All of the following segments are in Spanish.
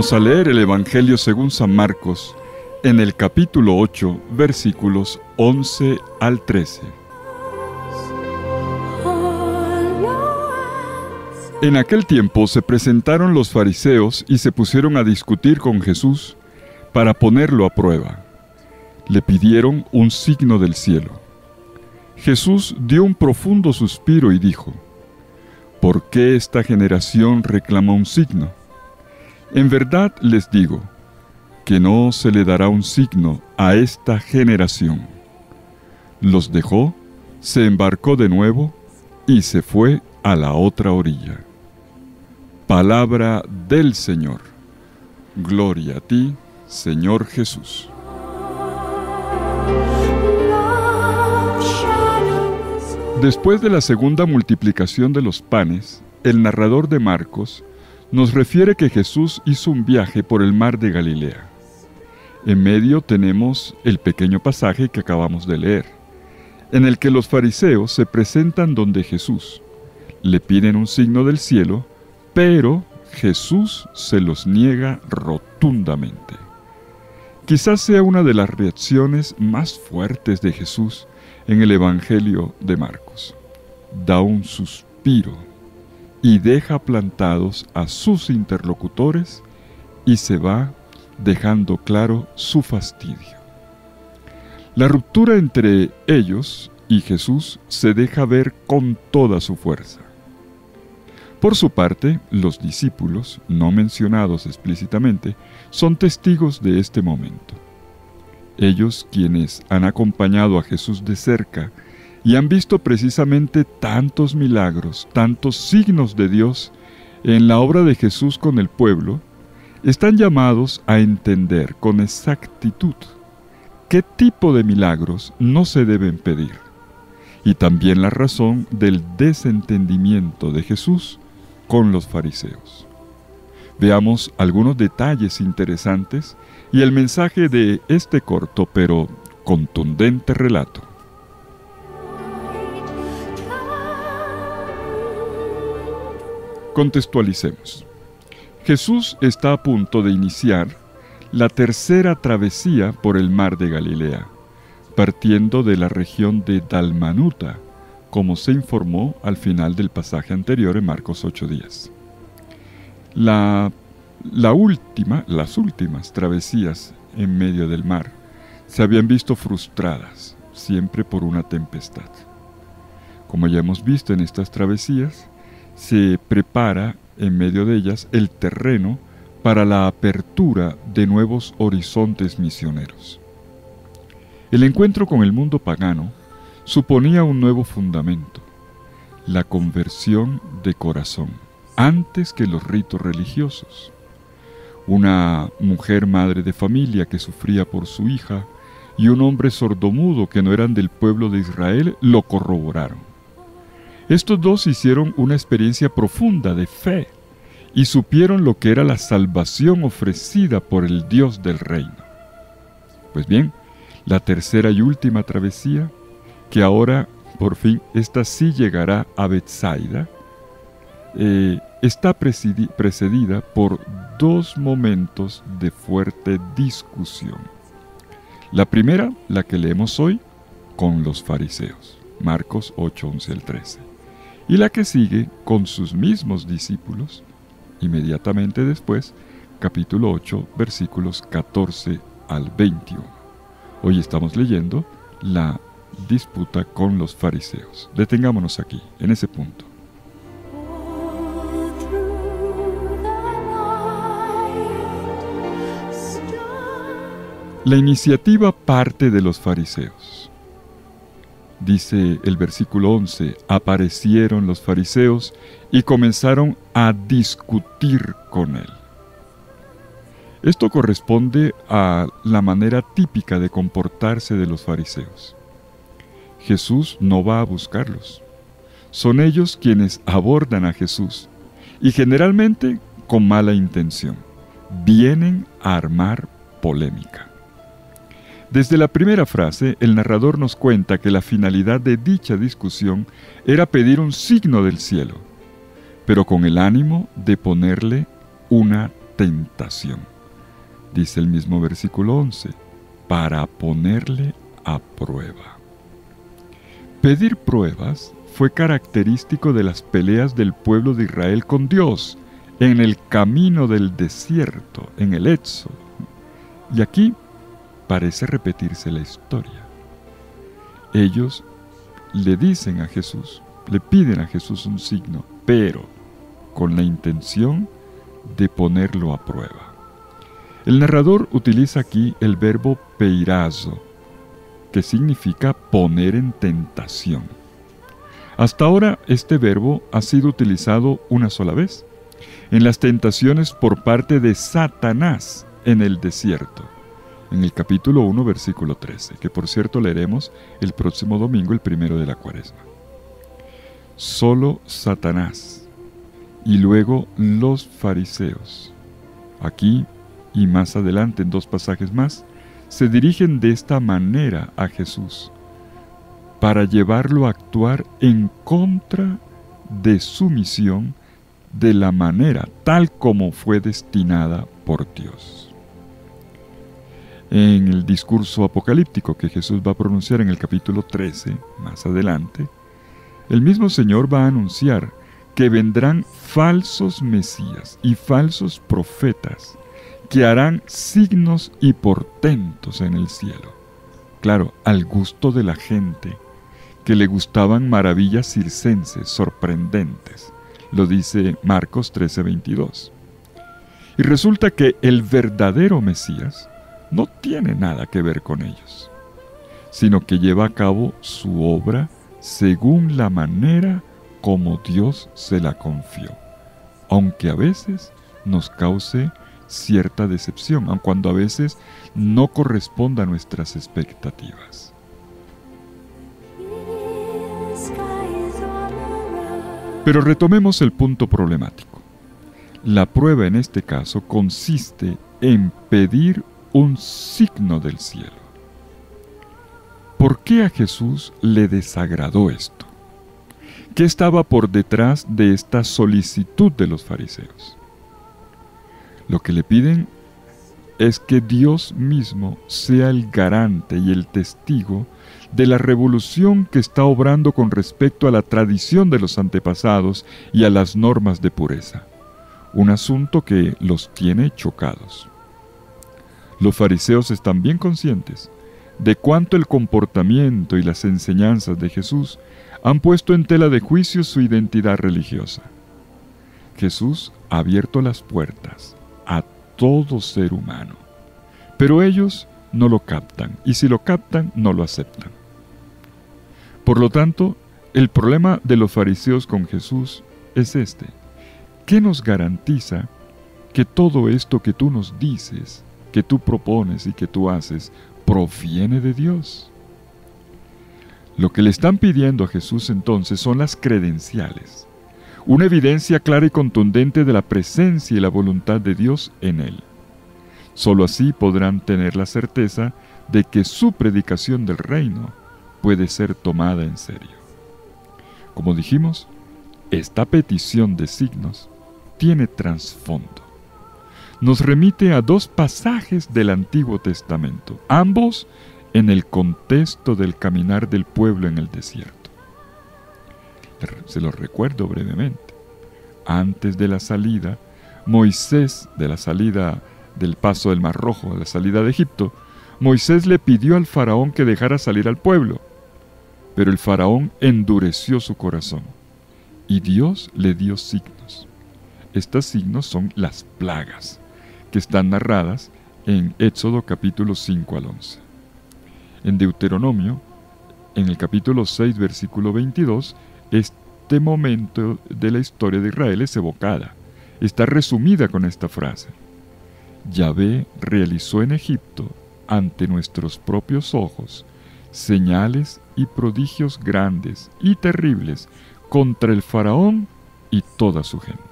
Vamos a leer el Evangelio según San Marcos en el capítulo 8, versículos 11 al 13. En aquel tiempo se presentaron los fariseos y se pusieron a discutir con Jesús para ponerlo a prueba. Le pidieron un signo del cielo. Jesús dio un profundo suspiro y dijo, ¿Por qué esta generación reclama un signo? En verdad les digo que no se le dará un signo a esta generación. Los dejó, se embarcó de nuevo y se fue a la otra orilla. Palabra del Señor. Gloria a ti, Señor Jesús. Después de la segunda multiplicación de los panes, el narrador de Marcos nos refiere que Jesús hizo un viaje por el mar de Galilea. En medio tenemos el pequeño pasaje que acabamos de leer, en el que los fariseos se presentan donde Jesús, le piden un signo del cielo, pero Jesús se los niega rotundamente. Quizás sea una de las reacciones más fuertes de Jesús en el Evangelio de Marcos. Da un suspiro y deja plantados a sus interlocutores y se va dejando claro su fastidio. La ruptura entre ellos y Jesús se deja ver con toda su fuerza. Por su parte, los discípulos, no mencionados explícitamente, son testigos de este momento. Ellos quienes han acompañado a Jesús de cerca y han visto precisamente tantos milagros, tantos signos de Dios en la obra de Jesús con el pueblo, están llamados a entender con exactitud qué tipo de milagros no se deben pedir, y también la razón del desentendimiento de Jesús con los fariseos. Veamos algunos detalles interesantes y el mensaje de este corto pero contundente relato. Contextualicemos. Jesús está a punto de iniciar la tercera travesía por el mar de Galilea, partiendo de la región de Dalmanuta, como se informó al final del pasaje anterior en Marcos 8:10. La, la última, las últimas travesías en medio del mar se habían visto frustradas, siempre por una tempestad. Como ya hemos visto en estas travesías, se prepara en medio de ellas el terreno para la apertura de nuevos horizontes misioneros. El encuentro con el mundo pagano suponía un nuevo fundamento, la conversión de corazón, antes que los ritos religiosos. Una mujer madre de familia que sufría por su hija y un hombre sordomudo que no eran del pueblo de Israel lo corroboraron. Estos dos hicieron una experiencia profunda de fe y supieron lo que era la salvación ofrecida por el Dios del reino. Pues bien, la tercera y última travesía, que ahora por fin esta sí llegará a Bethsaida, eh, está precedida por dos momentos de fuerte discusión. La primera, la que leemos hoy, con los fariseos, Marcos 8, 11 al 13 y la que sigue con sus mismos discípulos, inmediatamente después, capítulo 8, versículos 14 al 21. Hoy estamos leyendo la disputa con los fariseos. Detengámonos aquí, en ese punto. La iniciativa parte de los fariseos dice el versículo 11, aparecieron los fariseos y comenzaron a discutir con él. Esto corresponde a la manera típica de comportarse de los fariseos. Jesús no va a buscarlos. Son ellos quienes abordan a Jesús y generalmente con mala intención. Vienen a armar polémica. Desde la primera frase, el narrador nos cuenta que la finalidad de dicha discusión era pedir un signo del cielo, pero con el ánimo de ponerle una tentación. Dice el mismo versículo 11, para ponerle a prueba. Pedir pruebas fue característico de las peleas del pueblo de Israel con Dios en el camino del desierto, en el Éxodo. Y aquí parece repetirse la historia. Ellos le dicen a Jesús, le piden a Jesús un signo, pero con la intención de ponerlo a prueba. El narrador utiliza aquí el verbo peirazo, que significa poner en tentación. Hasta ahora este verbo ha sido utilizado una sola vez, en las tentaciones por parte de Satanás en el desierto, en el capítulo 1, versículo 13, que por cierto leeremos el próximo domingo, el primero de la cuaresma. Solo Satanás y luego los fariseos. Aquí y más adelante en dos pasajes más, se dirigen de esta manera a Jesús para llevarlo a actuar en contra de su misión de la manera tal como fue destinada por Dios. En el discurso apocalíptico que Jesús va a pronunciar en el capítulo 13, más adelante, el mismo Señor va a anunciar que vendrán falsos mesías y falsos profetas que harán signos y portentos en el cielo. Claro, al gusto de la gente, que le gustaban maravillas circenses, sorprendentes. Lo dice Marcos 13:22. Y resulta que el verdadero Mesías no tiene nada que ver con ellos, sino que lleva a cabo su obra según la manera como Dios se la confió, aunque a veces nos cause cierta decepción, aun cuando a veces no corresponda a nuestras expectativas. Pero retomemos el punto problemático. La prueba en este caso consiste en pedir un signo del cielo. ¿Por qué a Jesús le desagradó esto? ¿Qué estaba por detrás de esta solicitud de los fariseos? Lo que le piden es que Dios mismo sea el garante y el testigo de la revolución que está obrando con respecto a la tradición de los antepasados y a las normas de pureza, un asunto que los tiene chocados. Los fariseos están bien conscientes de cuánto el comportamiento y las enseñanzas de Jesús han puesto en tela de juicio su identidad religiosa. Jesús ha abierto las puertas a todo ser humano. Pero ellos no lo captan y si lo captan no lo aceptan. Por lo tanto, el problema de los fariseos con Jesús es este. ¿Qué nos garantiza que todo esto que tú nos dices, que tú propones y que tú haces, proviene de Dios? Lo que le están pidiendo a Jesús entonces son las credenciales una evidencia clara y contundente de la presencia y la voluntad de Dios en él. Solo así podrán tener la certeza de que su predicación del reino puede ser tomada en serio. Como dijimos, esta petición de signos tiene trasfondo. Nos remite a dos pasajes del Antiguo Testamento, ambos en el contexto del caminar del pueblo en el desierto. Se los recuerdo brevemente. Antes de la salida, Moisés, de la salida del paso del Mar Rojo, de la salida de Egipto, Moisés le pidió al faraón que dejara salir al pueblo. Pero el faraón endureció su corazón y Dios le dio signos. Estos signos son las plagas, que están narradas en Éxodo capítulo 5 al 11. En Deuteronomio, en el capítulo 6, versículo 22, este momento de la historia de Israel es evocada. Está resumida con esta frase. Yahvé realizó en Egipto, ante nuestros propios ojos, señales y prodigios grandes y terribles contra el faraón y toda su gente.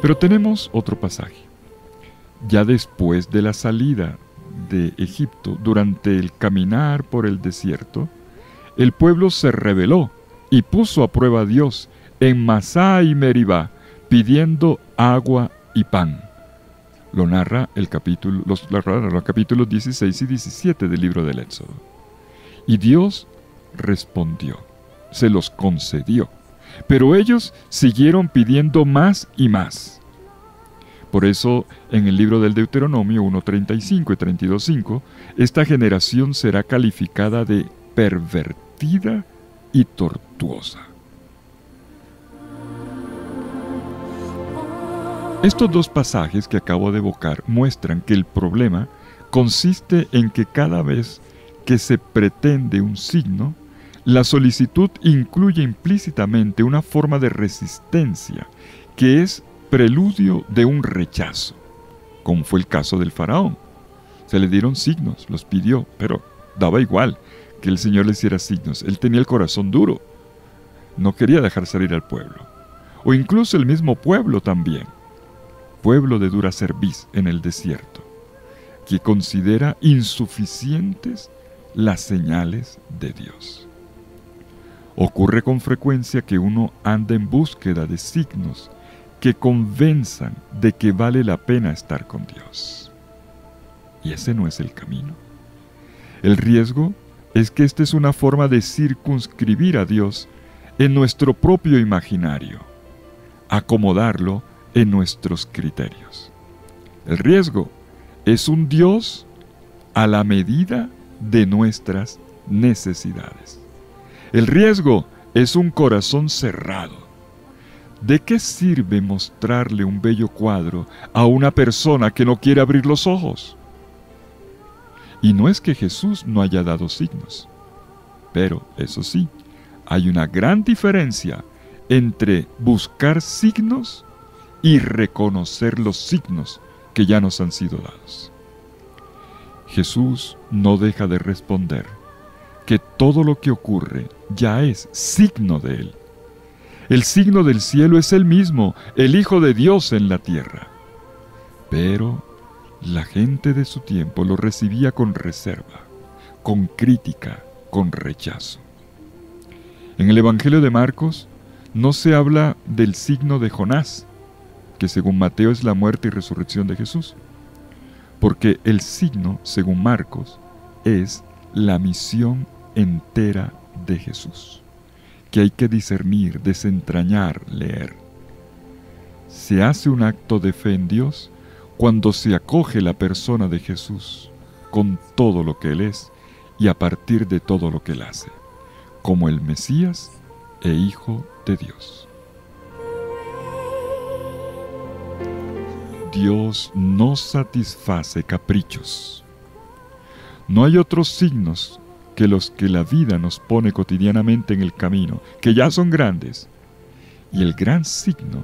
Pero tenemos otro pasaje. Ya después de la salida de Egipto, durante el caminar por el desierto, el pueblo se rebeló y puso a prueba a Dios en Masá y Meribá, pidiendo agua y pan. Lo narra el capítulo, los, los capítulos 16 y 17 del libro del Éxodo. Y Dios respondió, se los concedió, pero ellos siguieron pidiendo más y más. Por eso, en el libro del Deuteronomio 1.35 y 32.5, esta generación será calificada de pervertida y tortuosa. Estos dos pasajes que acabo de evocar muestran que el problema consiste en que cada vez que se pretende un signo, la solicitud incluye implícitamente una forma de resistencia que es preludio de un rechazo, como fue el caso del faraón. Se le dieron signos, los pidió, pero daba igual que el Señor le hiciera signos. Él tenía el corazón duro. No quería dejar salir al pueblo. O incluso el mismo pueblo también pueblo de dura cerviz en el desierto, que considera insuficientes las señales de Dios. Ocurre con frecuencia que uno anda en búsqueda de signos que convenzan de que vale la pena estar con Dios. Y ese no es el camino. El riesgo es que esta es una forma de circunscribir a Dios en nuestro propio imaginario, acomodarlo en nuestros criterios. El riesgo es un Dios a la medida de nuestras necesidades. El riesgo es un corazón cerrado. ¿De qué sirve mostrarle un bello cuadro a una persona que no quiere abrir los ojos? Y no es que Jesús no haya dado signos, pero eso sí, hay una gran diferencia entre buscar signos y reconocer los signos que ya nos han sido dados. Jesús no deja de responder que todo lo que ocurre ya es signo de Él. El signo del cielo es el mismo, el Hijo de Dios en la tierra. Pero la gente de su tiempo lo recibía con reserva, con crítica, con rechazo. En el Evangelio de Marcos no se habla del signo de Jonás, que según Mateo es la muerte y resurrección de Jesús. Porque el signo, según Marcos, es la misión entera de Jesús, que hay que discernir, desentrañar, leer. Se hace un acto de fe en Dios cuando se acoge la persona de Jesús con todo lo que Él es y a partir de todo lo que Él hace, como el Mesías e Hijo de Dios. Dios no satisface caprichos. No hay otros signos que los que la vida nos pone cotidianamente en el camino, que ya son grandes, y el gran signo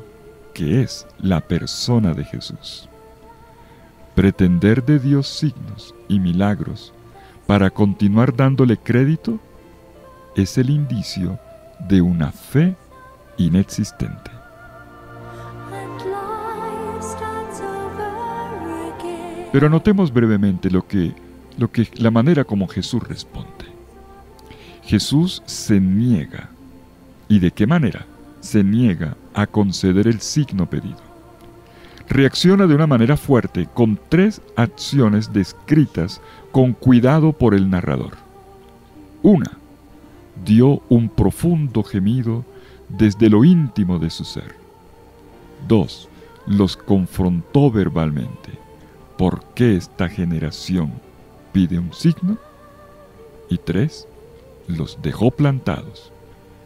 que es la persona de Jesús. Pretender de Dios signos y milagros para continuar dándole crédito es el indicio de una fe inexistente. Pero notemos brevemente lo que, lo que, la manera como Jesús responde. Jesús se niega. ¿Y de qué manera? Se niega a conceder el signo pedido. Reacciona de una manera fuerte con tres acciones descritas con cuidado por el narrador. Una, dio un profundo gemido desde lo íntimo de su ser. Dos, los confrontó verbalmente. ¿por qué esta generación pide un signo? Y tres, los dejó plantados.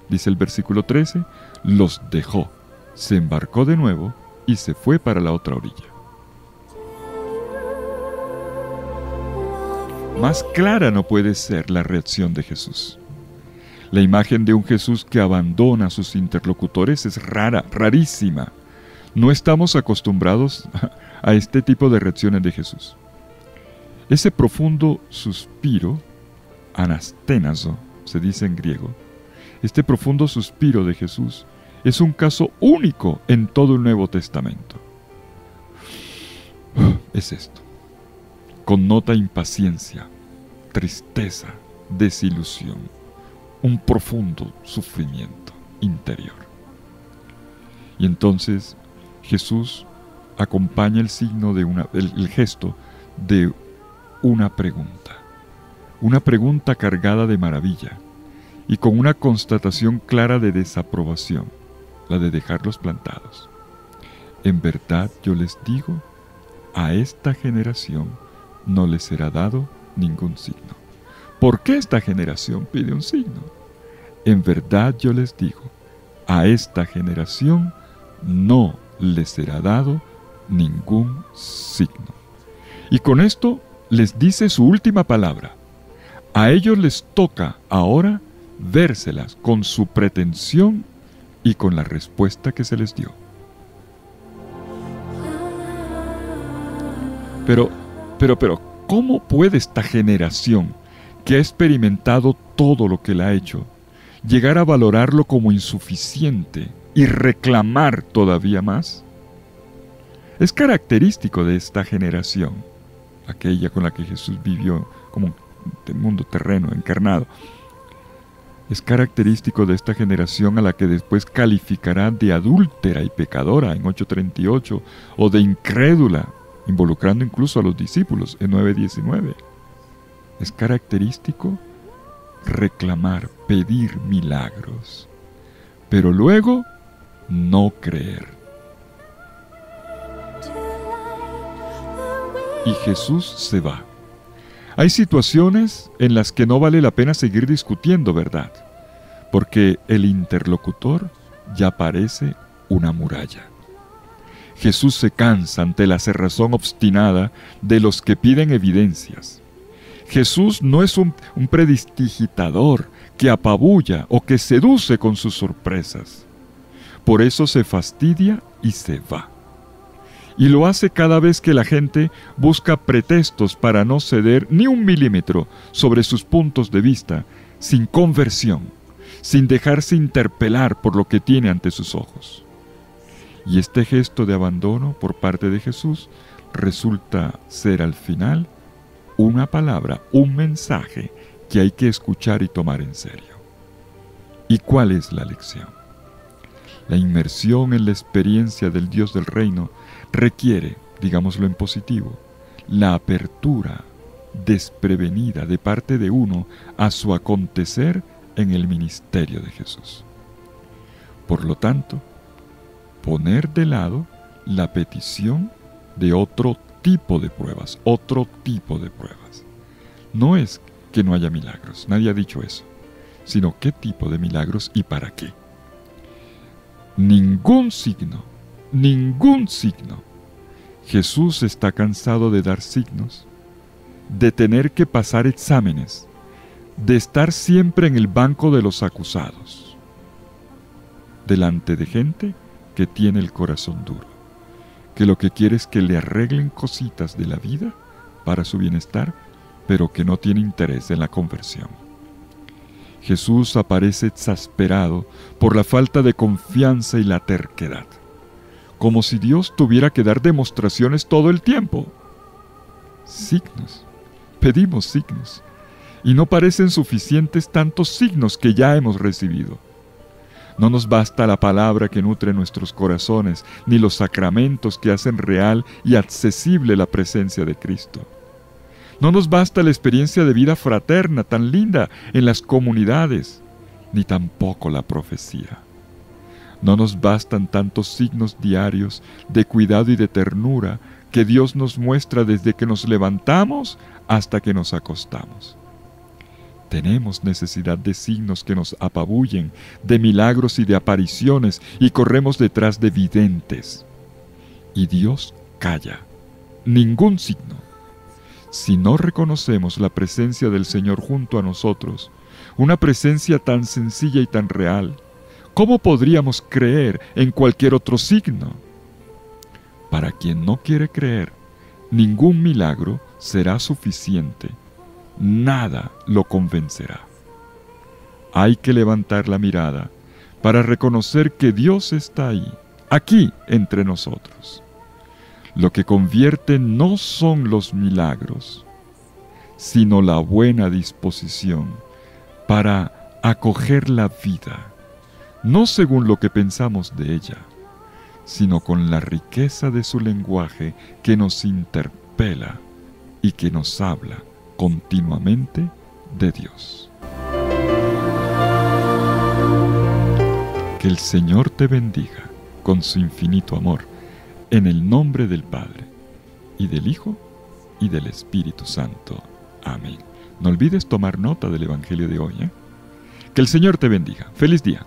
Dice el versículo 13, los dejó, se embarcó de nuevo y se fue para la otra orilla. Más clara no puede ser la reacción de Jesús. La imagen de un Jesús que abandona a sus interlocutores es rara, rarísima. No estamos acostumbrados a este tipo de reacciones de Jesús. Ese profundo suspiro, anasténazo, se dice en griego, este profundo suspiro de Jesús es un caso único en todo el Nuevo Testamento. Es esto. Connota impaciencia, tristeza, desilusión, un profundo sufrimiento interior. Y entonces Jesús acompaña el signo de una, el gesto de una pregunta. Una pregunta cargada de maravilla y con una constatación clara de desaprobación, la de dejarlos plantados. En verdad yo les digo, a esta generación no les será dado ningún signo. ¿Por qué esta generación pide un signo? En verdad yo les digo, a esta generación no les será dado ningún signo. Y con esto les dice su última palabra. A ellos les toca ahora vérselas con su pretensión y con la respuesta que se les dio. Pero, pero, pero, ¿cómo puede esta generación que ha experimentado todo lo que le ha hecho llegar a valorarlo como insuficiente y reclamar todavía más? Es característico de esta generación, aquella con la que Jesús vivió como un mundo terreno, encarnado. Es característico de esta generación a la que después calificará de adúltera y pecadora en 838 o de incrédula involucrando incluso a los discípulos en 9.19. Es característico reclamar, pedir milagros, pero luego no creer. Y Jesús se va. Hay situaciones en las que no vale la pena seguir discutiendo, ¿verdad? Porque el interlocutor ya parece una muralla. Jesús se cansa ante la cerrazón obstinada de los que piden evidencias. Jesús no es un, un que apabulla o que seduce con sus sorpresas. Por eso se fastidia y se va. Y lo hace cada vez que la gente busca pretextos para no ceder ni un milímetro sobre sus puntos de vista, sin conversión, sin dejarse interpelar por lo que tiene ante sus ojos. Y este gesto de abandono por parte de Jesús resulta ser al final una palabra, un mensaje que hay que escuchar y tomar en serio. ¿Y cuál es la lección? La inmersión en la experiencia del Dios del reino requiere, digámoslo en positivo, la apertura desprevenida de parte de uno a su acontecer en el ministerio de Jesús. Por lo tanto, poner de lado la petición de otro tipo de pruebas, otro tipo de pruebas. No es que no haya milagros, nadie ha dicho eso, sino qué tipo de milagros y para qué. Ningún signo, ningún signo. Jesús está cansado de dar signos, de tener que pasar exámenes, de estar siempre en el banco de los acusados, delante de gente que tiene el corazón duro, que lo que quiere es que le arreglen cositas de la vida para su bienestar, pero que no tiene interés en la conversión. Jesús aparece exasperado por la falta de confianza y la terquedad, como si Dios tuviera que dar demostraciones todo el tiempo. Signos, pedimos signos, y no parecen suficientes tantos signos que ya hemos recibido. No nos basta la palabra que nutre nuestros corazones, ni los sacramentos que hacen real y accesible la presencia de Cristo. No nos basta la experiencia de vida fraterna tan linda en las comunidades, ni tampoco la profecía. No nos bastan tantos signos diarios de cuidado y de ternura que Dios nos muestra desde que nos levantamos hasta que nos acostamos. Tenemos necesidad de signos que nos apabullen, de milagros y de apariciones, y corremos detrás de videntes. Y Dios calla. Ningún signo. Si no reconocemos la presencia del Señor junto a nosotros, una presencia tan sencilla y tan real, ¿cómo podríamos creer en cualquier otro signo? Para quien no quiere creer, ningún milagro será suficiente nada lo convencerá. Hay que levantar la mirada para reconocer que Dios está ahí, aquí entre nosotros. Lo que convierte no son los milagros, sino la buena disposición para acoger la vida, no según lo que pensamos de ella, sino con la riqueza de su lenguaje que nos interpela y que nos habla continuamente de Dios. Que el Señor te bendiga con su infinito amor, en el nombre del Padre, y del Hijo, y del Espíritu Santo. Amén. No olvides tomar nota del Evangelio de hoy. ¿eh? Que el Señor te bendiga. Feliz día.